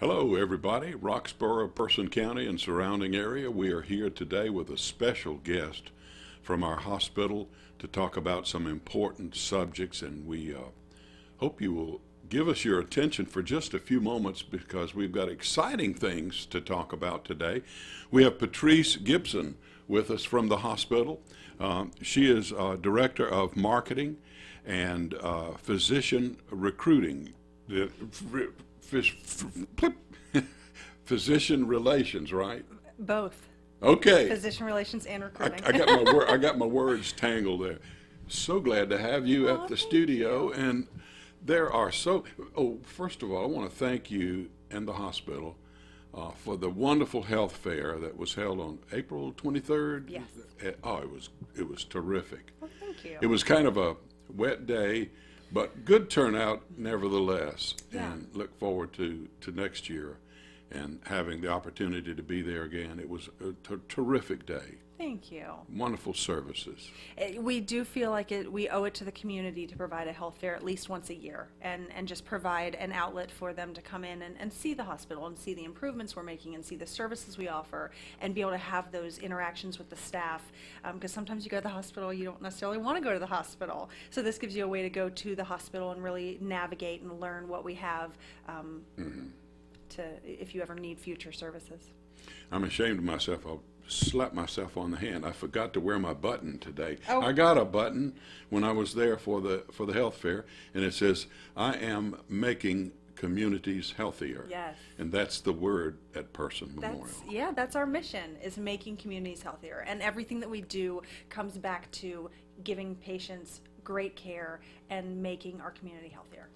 Hello, everybody. Roxboro, Person County, and surrounding area. We are here today with a special guest from our hospital to talk about some important subjects, and we uh, hope you will give us your attention for just a few moments because we've got exciting things to talk about today. We have Patrice Gibson with us from the hospital. Um, she is uh, Director of Marketing and uh, Physician Recruiting. The, phys- physician relations, right? Both. Okay. Physician relations and recruiting. I got my I got my words tangled there. So glad to have you at the studio, and there are so. Oh, first of all, I want to thank you and the hospital uh, for the wonderful health fair that was held on April 23rd. Yes. Uh, Oh, it was it was terrific. well, thank you. It was kind of a wet day, but good turnout nevertheless. Yeah. And look forward to, to next year and having the opportunity to be there again. It was a terrific day. Thank you. Wonderful services. Eh, We do feel like it, we owe it to the community to provide a health fair at least once a year and, and just provide an outlet for them to come in and, and see the hospital and see the improvements we're making and see the services we offer and be able to have those interactions with the staff. Because sometimes you go to the hospital, you don't necessarily want to go to the hospital. So this gives you a way to go to the hospital and really navigate and learn what we have um, to, if you ever need future services. I'm ashamed of myself. I'll slap myself on the hand. I forgot to wear my button today. Oh. I got a button when I was there for the for the health fair, and it says, "I am making communities healthier." Yes. And that's the word at Person Memorial. That's yeah, that's our mission is making communities healthier. And everything that we do comes back to giving patients great care and making our community healthier.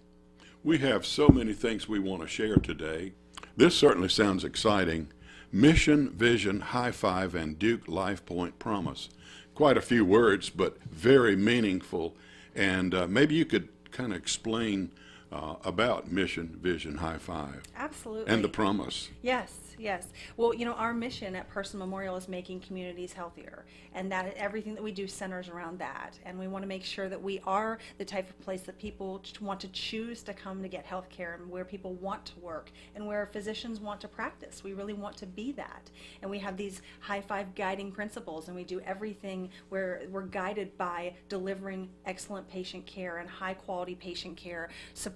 We have so many things we want to share today. This certainly sounds exciting. Mission, vision, high five, and Duke Life Point promise. Quite a few words, but very meaningful. And uh, maybe you could kind of explain uh, about mission, vision, high five, Absolutely. and the promise. Yes, yes. Well, you know, our mission at Person Memorial is making communities healthier, and that everything that we do centers around that. And we want to make sure that we are the type of place that people want to choose to come to get health care, and where people want to work, and where physicians want to practice. We really want to be that. And we have these high five guiding principles, and we do everything where we're guided by delivering excellent patient care and high quality patient care,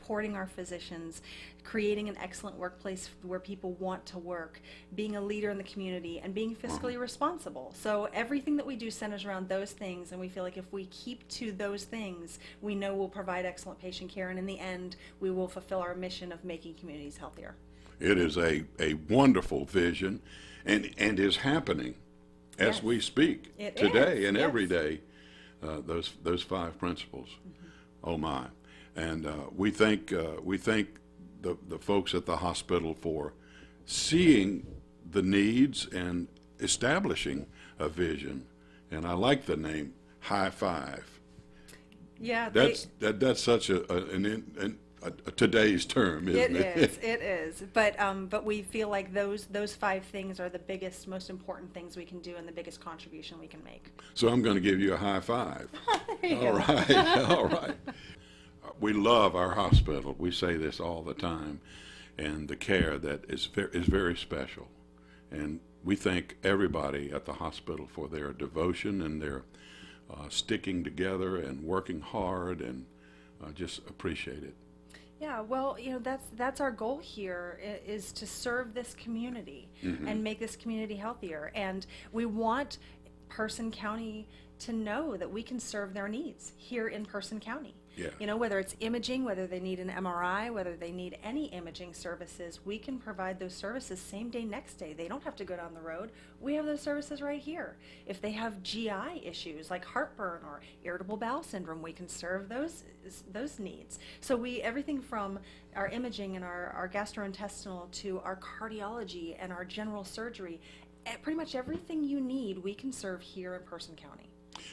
supporting our physicians, creating an excellent workplace where people want to work, being a leader in the community, and being fiscally responsible. So everything that we do centers around those things, and we feel like if we keep to those things, we know we'll provide excellent patient care, and in the end, we will fulfill our mission of making communities healthier. It is a, a wonderful vision and, and is happening as Yes. we speak It today is, and every yes. Mm-hmm. Uh, those those five principles. Oh my! And uh, we thank uh, we thank the the folks at the hospital for seeing the needs and establishing a vision. And I like the name High Five. Yeah, they- That's that that's such a, a an, an a, a today's term, isn't It it? is. It is. But um, but we feel like those those five things are the biggest, most important things we can do, and the biggest contribution we can make. So I'm going to give you a high five. All right, all right. We love our hospital. We say this all the time, and the care that is very, is very special. And we thank everybody at the hospital for their devotion and their uh, sticking together and working hard, and uh, just appreciate it. Yeah, well, you know that's that's our goal here is to serve this community and make this community healthier. And we want Person County to know that we can serve their needs here in Person County. Yeah. You know, whether it's imaging, whether they need an MRI, whether they need any imaging services, we can provide those services same day, next day. They don't have to go down the road. We have those services right here. If they have GI issues like heartburn or irritable bowel syndrome, we can serve those those needs. So we everything from our imaging and our, our gastrointestinal to our cardiology and our general surgery, eh, pretty much everything you need, we can serve here in Person County.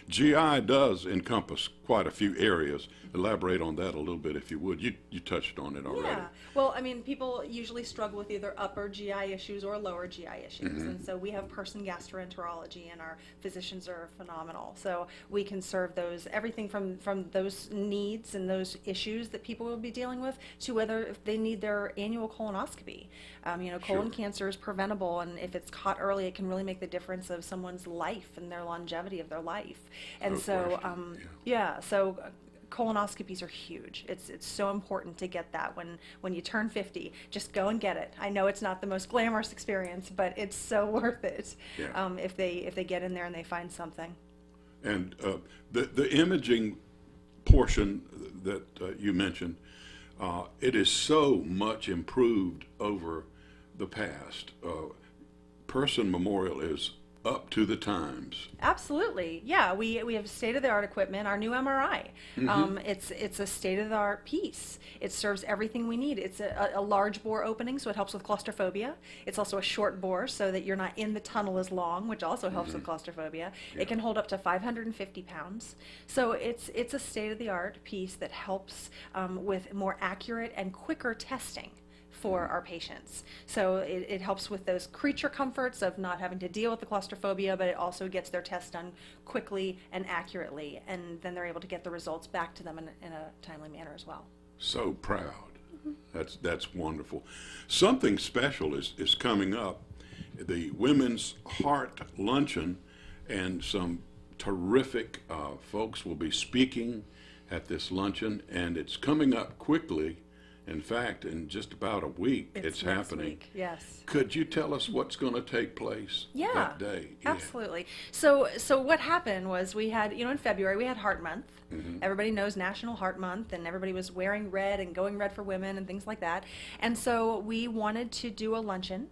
GI does encompass quite a few areas. Elaborate on that a little bit, if you would. You you touched on it already. Yeah. Well, I mean, people usually struggle with either upper GI issues or lower GI issues. Mm-hmm. And so we have person gastroenterology, and our physicians are phenomenal. So we can serve those, everything from, from those needs and those issues that people will be dealing with to whether if they need their annual colonoscopy. Um, you know, colon Sure. cancer is preventable, and if it's caught early, it can really make the difference of someone's life and their longevity of their life. And so, um, yeah. yeah, so uh, colonoscopies are huge. It's it's so important to get that when when you turn 50. Just go and get it. I know it's not the most glamorous experience, but it's so worth it. Yeah. Um, if they if they get in there and they find something. And uh, the the imaging portion that uh, you mentioned, uh, it is so much improved over the past. Uh, Person Memorial is up to the times. Absolutely, yeah. We we have state of the art equipment. Our new MRI. Um, it's it's a state of the art piece. It serves everything we need. It's a, a large bore opening, so it helps with claustrophobia. It's also a short bore, so that you're not in the tunnel as long, which also helps with claustrophobia. It can hold up to 550 pounds. So it's it's a state of the art piece that helps um, with more accurate and quicker testing for our patients. So it, it helps with those creature comforts of not having to deal with the claustrophobia, but it also gets their tests done quickly and accurately, and then they're able to get the results back to them in, in a timely manner as well. So proud. That's that's wonderful. Something special is, is coming up. The Women's Heart Luncheon, and some terrific uh, folks will be speaking at this luncheon, and it's coming up quickly. In fact, in just about a week, it's, next happening. week, Yes. Could you tell us what's going to take place Yeah, that day? Yeah. absolutely. So, so what happened was we had, you know, in February we had Heart Month. Mm-hmm. Everybody knows National Heart Month, and everybody was wearing red and going red for women and things like that. And so we wanted to do a luncheon,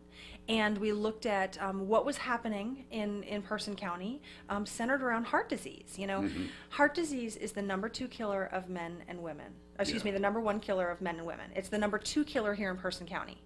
and we looked at um, what was happening in in Person County, um, centered around heart disease. You know, Mm-hmm. heart disease is the number two killer of men and women. Excuse Yeah. me, the number one killer of men and women. It's the number two killer here in Person County.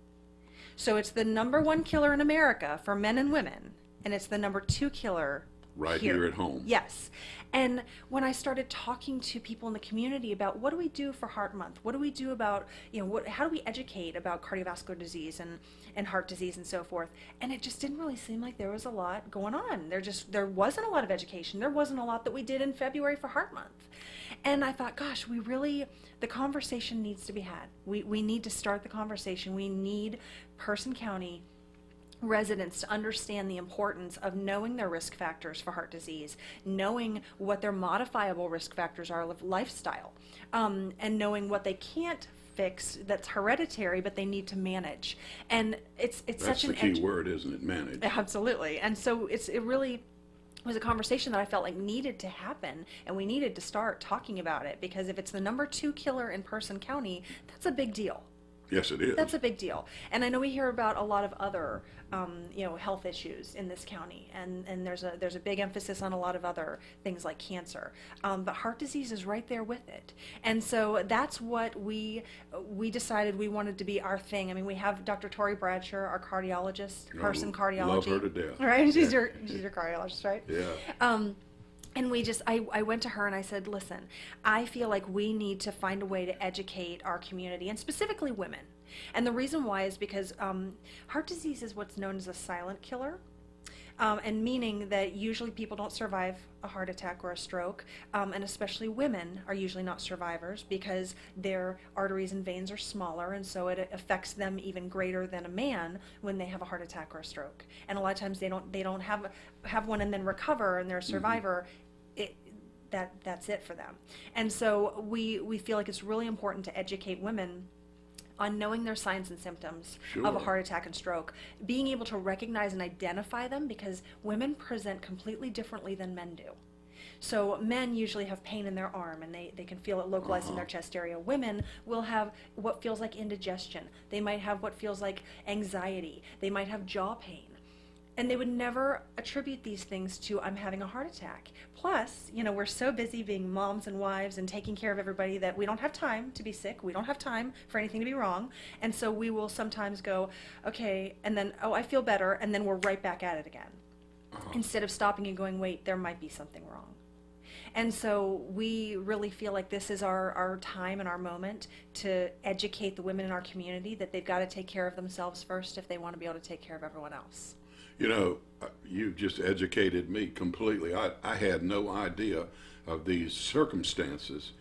So it's the number one killer in America for men and women, and it's the number two killer Right here at home. Yes. And when I started talking to people in the community about what do we do for Heart Month, what do we do about you know what how do we educate about cardiovascular disease and and heart disease and so forth, and it just didn't really seem like there was a lot going on. There just there wasn't a lot of education. There wasn't a lot that we did in February for Heart Month. And I thought, gosh, we really, the conversation needs to be had. We, we need to start the conversation. We need Person County residents to understand the importance of knowing their risk factors for heart disease, knowing what their modifiable risk factors are of lifestyle, um, and knowing what they can't fix that's hereditary but they need to manage. And it's it's That's such an key word, isn't it? Manage. Absolutely. And so it's it really was a conversation that I felt like needed to happen and we needed to start talking about it because if it's the number 2 killer in Person County, that's a big deal. Yes, it is. That's a big deal. And I know we hear about a lot of other, um, you know, health issues in this county, and, and there's a there's a big emphasis on a lot of other things like cancer. Um, but heart disease is right there with it, and so that's what we we decided we wanted to be our thing. I mean, we have Dr. Tori Bradshaw, our cardiologist, Oh, person love cardiology. her to death. Right? She's Yeah. your she's your cardiologist, right? Yeah. Um, and we just, I, I went to her and I said, listen, I feel like we need to find a way to educate our community and specifically women. And the reason why is because um, heart disease is what's known as a silent killer. Um, and meaning that usually people don't survive a heart attack or a stroke, um, and especially women are usually not survivors because their arteries and veins are smaller, and so it affects them even greater than a man when they have a heart attack or a stroke. And a lot of times they don't they don't have have one and then recover, and they're a survivor. It, that that's it for them. And so we we feel like it's really important to educate women on knowing their signs and symptoms of a heart attack and stroke, being able to recognize and identify them because women present completely differently than men do. So men usually have pain in their arm and they, they can feel it localized in their uh-huh. chest area. Women will have what feels like indigestion. They might have what feels like anxiety. They might have jaw pain. And they would never attribute these things to I'm having a heart attack. Plus, you know, we're so busy being moms and wives and taking care of everybody that we don't have time to be sick. We don't have time for anything to be wrong. And so we will sometimes go, okay, and then, oh, I feel better. And then we're right back at it again. Uh-huh. Instead of stopping and going, wait, there might be something wrong. And so we really feel like this is our, our time and our moment to educate the women in our community that they've got to take care of themselves first if they want to be able to take care of everyone else. You know, uh, you've just educated me completely. I, I had no idea of these circumstances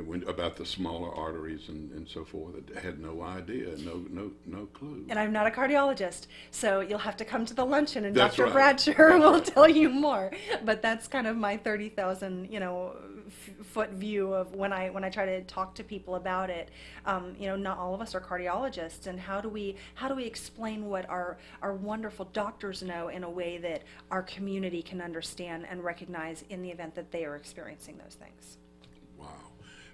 went about the smaller arteries and, and so forth. I had no idea, no no no clue. And I'm not a cardiologist, so you'll have to come to the luncheon, and That's Dr. right. Bradshaw That's will right. tell you more. But that's kind of my thirty thousand, you know, f- foot view of when I when I try to talk to people about it. Um, you know, not all of us are cardiologists, and how do we how do we explain what our our wonderful doctors know in a way that our community can understand and recognize in the event that they are experiencing those things.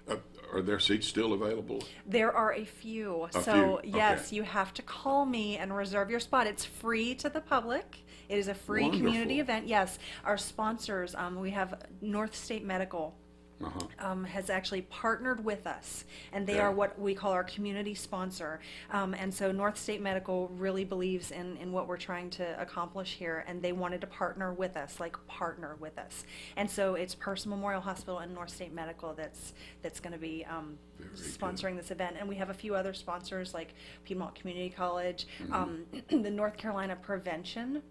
Uh, are there seats still available? There are a few. A so, few, yes, okay. you have to call me and reserve your spot. It's free to the public. It is a free community event. Yes, our sponsors, um, we have North State Medical. Uh-huh. Um, has actually partnered with us, and they Okay. are what we call our community sponsor. Um, and so, North State Medical really believes in, in what we're trying to accomplish here, and they wanted to partner with us, like partner with us. And so, it's Person Memorial Hospital and North State Medical that's that's going to be um, Very good. sponsoring this event, and we have a few other sponsors like Piedmont Community College, Mm-hmm. um, the North Carolina Prevention.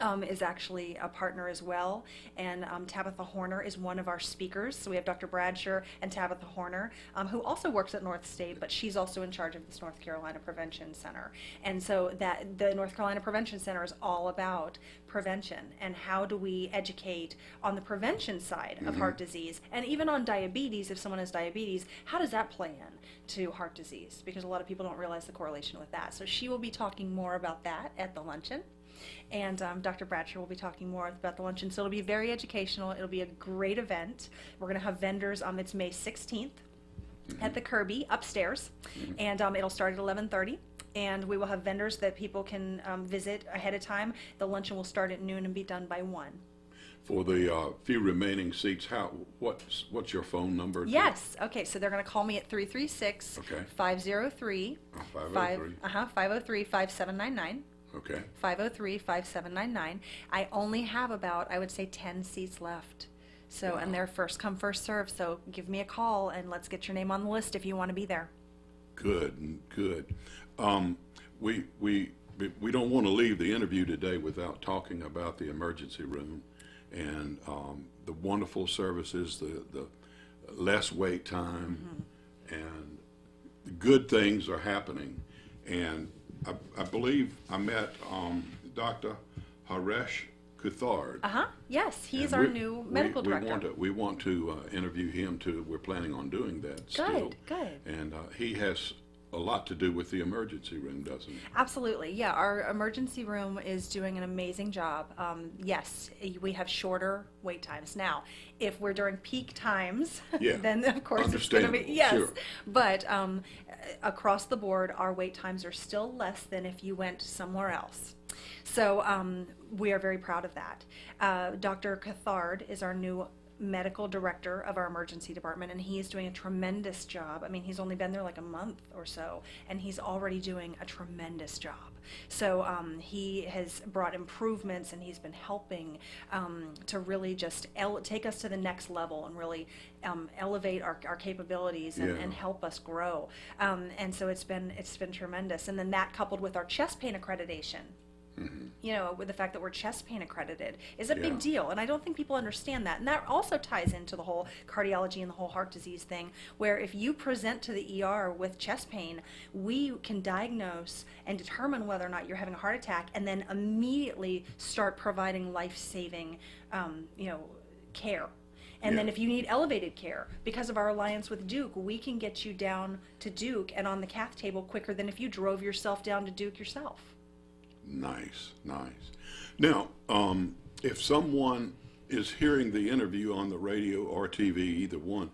Um, is actually a partner as well, and um, Tabitha Horner is one of our speakers. So we have Dr. Bradshaw and Tabitha Horner, um, who also works at North State, but she's also in charge of this North Carolina Prevention Center. And so that the North Carolina Prevention Center is all about prevention and how do we educate on the prevention side of heart disease and even on diabetes. If someone has diabetes, how does that play in to heart disease? Because a lot of people don't realize the correlation with that. So she will be talking more about that at the luncheon. And um, Dr. Bradshaw will be talking more about the luncheon. So it'll be very educational. It'll be a great event. We're going to have vendors. Um, it's May 16th at the Kirby upstairs, and um, it'll start at 11:30. And we will have vendors that people can um, visit ahead of time. The luncheon will start at noon and be done by one. For the uh, few remaining seats, how what's what's your phone number? to- Yes. Okay. So they're going to call me at 336 Okay. 503 Oh, 503. uh-huh, 503 5799. Okay. 503 5799. I only have about, I would say, 10 seats left. So, and they're first come, first serve. So give me a call and let's get your name on the list if you want to be there. Good, good. Um, we, we, we don't want to leave the interview today without talking about the emergency room and um, the wonderful services, the, the less wait time, and good things are happening. And I, I believe I met um, Dr. Haresh Kuthard. Uh huh. Yes, he's our we- new we- medical we director. want to- We want to uh, interview him too. We're planning on doing that still. Good, good. And uh, he has a lot to do with the emergency room, doesn't it? Absolutely, yeah. Our emergency room is doing an amazing job. Um, yes, we have shorter wait times now. If we're during peak times, Yeah, then of course it's going to be yes. sure. But um, across the board, our wait times are still less than if you went somewhere else. So um, we are very proud of that. Uh, Dr. Cathard is our new medical director of our emergency department, and he is doing a tremendous job. I mean, he's only been there like a month or so, and he's already doing a tremendous job. So um, he has brought improvements, and he's been helping um, to really just take us to the next level and really um, elevate our, our capabilities and, Yeah. and help us grow. Um, and so it's been it's been tremendous. And then that coupled with our chest pain accreditation you know, with the fact that we're chest pain accredited is a Yeah. big deal. And I don't think people understand that. And that also ties into the whole cardiology and the whole heart disease thing, where if you present to the ER with chest pain, we can diagnose and determine whether or not you're having a heart attack and then immediately start providing life saving, um, you know, care. And then if you need elevated care, because of our alliance with Duke, we can get you down to Duke and on the cath table quicker than if you drove yourself down to Duke yourself. Nice, nice. Now, um, if someone is hearing the interview on the radio or TV, either one,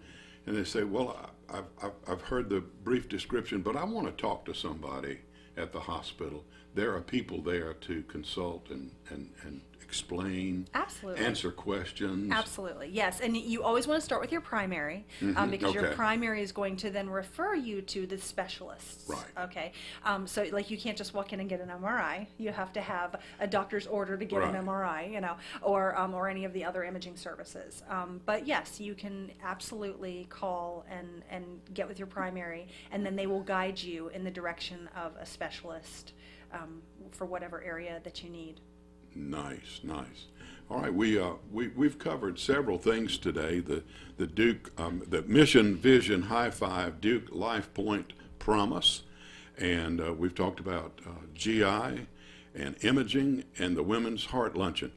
and they say, "Well, I- I've, I've, I've heard the brief description, but I want to talk to somebody at the hospital," there are people there to consult and, and, and explain, Absolutely. answer questions. Absolutely, yes. And you always want to start with your primary um, because your Mm-hmm. primary is going to then refer you to the specialists. Right. Okay. Um, so, like, you can't just walk in and get an MRI. You have to have a doctor's order to get Right. an MRI, you know, or um, or any of the other imaging services. Um, but yes, you can absolutely call and and get with your primary, and then they will guide you in the direction of a specialist um, for whatever area that you need. Nice, nice. All right, we, uh, we, we've covered several things today. The, the Duke, um, the Mission Vision High Five Duke Life Point Promise. And, uh, we've talked about, uh, GI and imaging and the Women's Heart Luncheon.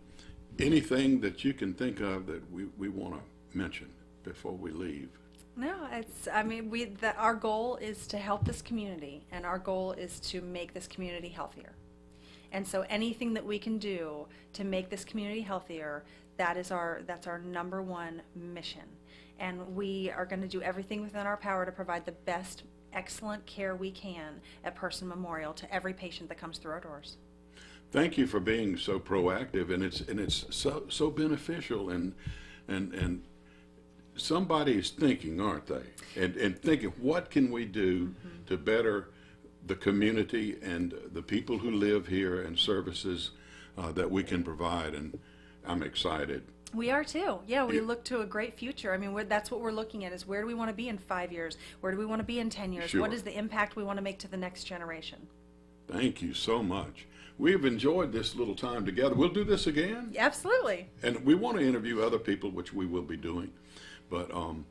Anything that you can think of that we, we want to mention before we leave? No, it's, I mean, we, that our goal is to help this community and our goal is to make this community healthier. And so anything that we can do to make this community healthier, that is our, that's our number one mission. And we are going to do everything within our power to provide the best, excellent care we can at Person Memorial to every patient that comes through our doors. thank you for being so proactive and it's and it's so so beneficial and and and somebody's thinking aren't they and and thinking what can we do mm-hmm. to better the community and the people who live here and services uh, that we can provide and i'm excited We are too. Yeah, we look to a great future. I mean, we're, that's what we're looking at is where do we want to be in five years? Where do we want to be in 10 years? What Sure. is the impact we want to make to the next generation? thank you so much we've enjoyed this little time together we'll do this again Absolutely. and we want to interview other people which we will be doing but um,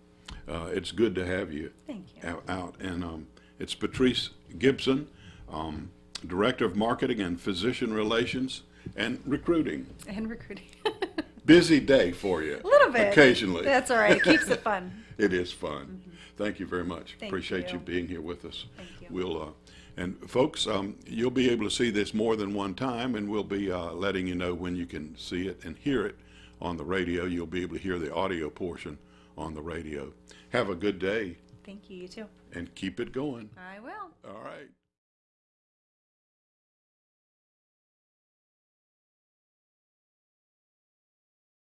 uh, it's good to have you Thank you. out, out. and um, it's patrice gibson um, director of marketing and physician relations and recruiting And recruiting. busy day for you A little bit. occasionally That's all right. It keeps it fun. it is fun thank you very much Thank appreciate you. you. being here with us Thank you. we'll uh, and folks um, you'll be able to see this more than one time and we'll be uh, letting you know when you can see it and hear it on the radio you'll be able to hear the audio portion on the radio have a good day Thank you. You too. and keep it going I will. all right